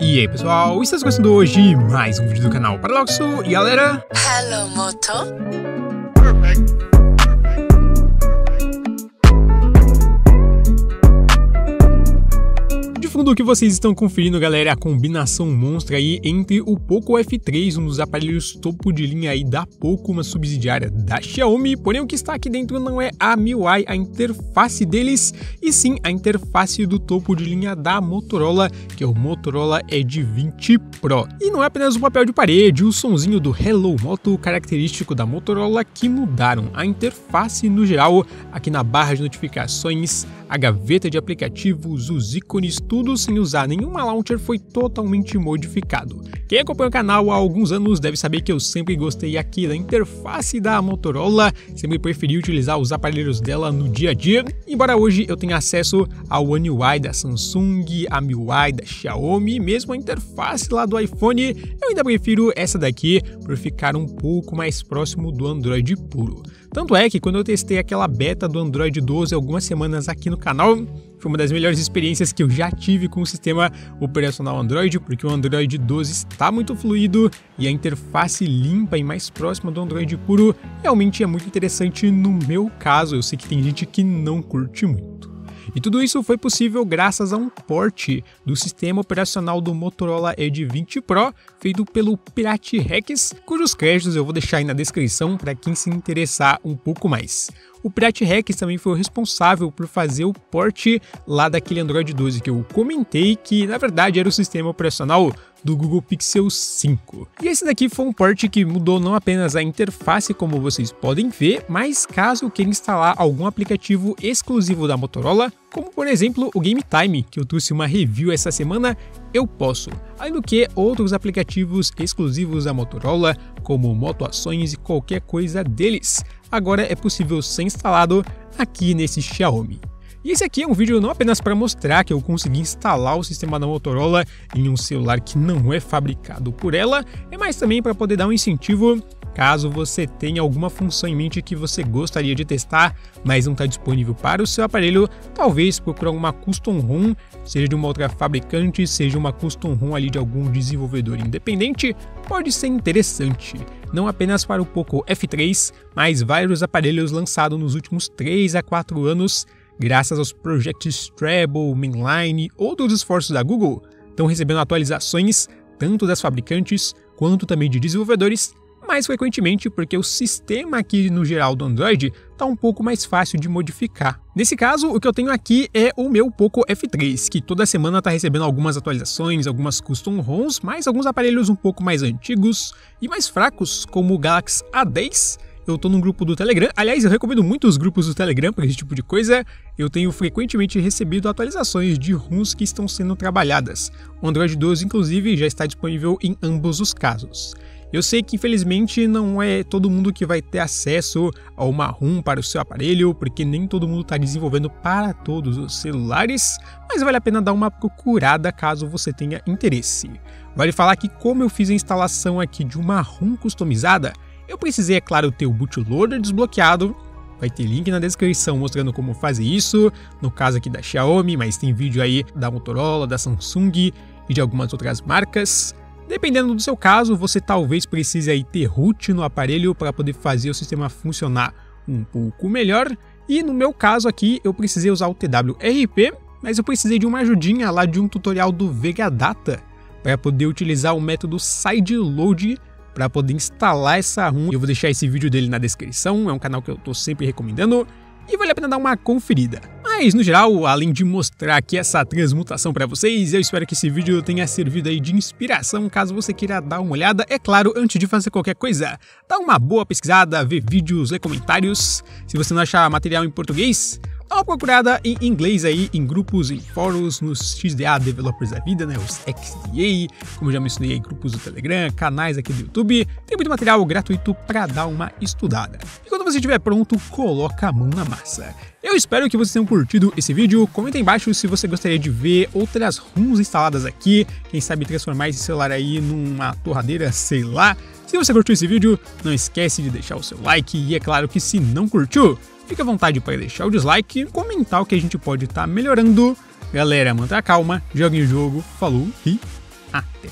E aí pessoal, estamos começando hoje mais um vídeo do canal. Paradoxo e galera... Hello Moto fundo, o que vocês estão conferindo, galera, é a combinação monstra aí entre o Poco F3, um dos aparelhos topo de linha aí da Poco, uma subsidiária da Xiaomi, porém o que está aqui dentro não é a MIUI, a interface deles, e sim a interface do topo de linha da Motorola, que é o Motorola Edge 20 Pro. E não é apenas o papel de parede, o sonzinho do Hello Moto característico da Motorola que mudaram a interface no geral, aqui na barra de notificações, a gaveta de aplicativos, os ícones, tudo sem usar nenhuma launcher foi totalmente modificado. Quem acompanha o canal há alguns anos deve saber que eu sempre gostei aqui da interface da Motorola, sempre preferi utilizar os aparelhos dela no dia a dia, embora hoje eu tenha acesso ao One UI da Samsung, a MIUI da Xiaomi e mesmo a interface lá do iPhone, eu ainda prefiro essa daqui por ficar um pouco mais próximo do Android puro. Tanto é que quando eu testei aquela beta do Android 12 algumas semanas aqui no canal, foi uma das melhores experiências que eu já tive com o sistema operacional Android, porque o Android 12 está muito fluido e a interface limpa e mais próxima do Android puro realmente é muito interessante no meu caso. Eu sei que tem gente que não curte muito. E tudo isso foi possível graças a um port do sistema operacional do Motorola Edge 20 Pro, feito pelo Pirate Hacks, cujos créditos eu vou deixar aí na descrição para quem se interessar um pouco mais. O Pirate também foi o responsável por fazer o port lá daquele Android 12 que eu comentei, que na verdade era o sistema operacional do Google Pixel 5. E esse daqui foi um port que mudou não apenas a interface, como vocês podem ver, mas caso queira instalar algum aplicativo exclusivo da Motorola, como por exemplo o Game Time, que eu trouxe uma review essa semana, eu posso. Além do que outros aplicativos exclusivos da Motorola, como Motoações e qualquer coisa deles, agora é possível ser instalado aqui nesse Xiaomi. E esse aqui é um vídeo não apenas para mostrar que eu consegui instalar o sistema da Motorola em um celular que não é fabricado por ela, é mais também para poder dar um incentivo caso você tenha alguma função em mente que você gostaria de testar, mas não está disponível para o seu aparelho, talvez procurar uma custom ROM, seja de uma outra fabricante, seja uma custom ROM ali de algum desenvolvedor independente, pode ser interessante. Não apenas para o Poco F3, mas vários aparelhos lançados nos últimos 3 a 4 anos graças aos projetos Treble, Mainline ou dos esforços da Google, estão recebendo atualizações tanto das fabricantes quanto também de desenvolvedores, mais frequentemente porque o sistema aqui no geral do Android está um pouco mais fácil de modificar. Nesse caso, o que eu tenho aqui é o meu Poco F3, que toda semana está recebendo algumas atualizações, algumas custom ROMs, mais alguns aparelhos um pouco mais antigos e mais fracos, como o Galaxy A10 eu tô num grupo do Telegram. Aliás, eu recomendo muito os grupos do Telegram para esse tipo de coisa. Eu tenho frequentemente recebido atualizações de ROMs que estão sendo trabalhadas. O Android 12, inclusive, já está disponível em ambos os casos. Eu sei que infelizmente não é todo mundo que vai ter acesso a uma ROM para o seu aparelho, porque nem todo mundo está desenvolvendo para todos os celulares, mas vale a pena dar uma procurada caso você tenha interesse. Vale falar que como eu fiz a instalação aqui de uma ROM customizada, eu precisei, é claro, ter o bootloader desbloqueado. Vai ter link na descrição mostrando como fazer isso. No caso aqui da Xiaomi, mas tem vídeo aí da Motorola, da Samsung e de algumas outras marcas. Dependendo do seu caso, você talvez precise aí ter root no aparelho para poder fazer o sistema funcionar um pouco melhor. E no meu caso aqui, eu precisei usar o TWRP, mas eu precisei de uma ajudinha lá de um tutorial do Vegadata para poder utilizar o método sideload para poder instalar essa ROM. Eu vou deixar esse vídeo dele na descrição, é um canal que eu estou sempre recomendando e vale a pena dar uma conferida. Mas no geral, além de mostrar aqui essa transmutação para vocês, eu espero que esse vídeo tenha servido aí de inspiração caso você queira dar uma olhada. É claro, antes de fazer qualquer coisa, dá uma boa pesquisada, ver vídeos, ler comentários. Se você não achar material em português, Dá uma procurada em inglês aí, em grupos, em fóruns, nos XDA Developers da Vida, né? Os XDA, como já mencionei aí, grupos do Telegram, canais aqui do YouTube. Tem muito material gratuito para dar uma estudada. E quando você estiver pronto, coloca a mão na massa. Eu espero que vocês tenham curtido esse vídeo. Comenta aí embaixo se você gostaria de ver outras ROMs instaladas aqui. Quem sabe transformar esse celular aí numa torradeira, sei lá. Se você curtiu esse vídeo, não esquece de deixar o seu like. E é claro que se não curtiu, Fique à vontade para deixar o dislike e comentar o que a gente pode estar tá melhorando. Galera, mantenha calma, jogue o jogo, falou e Até!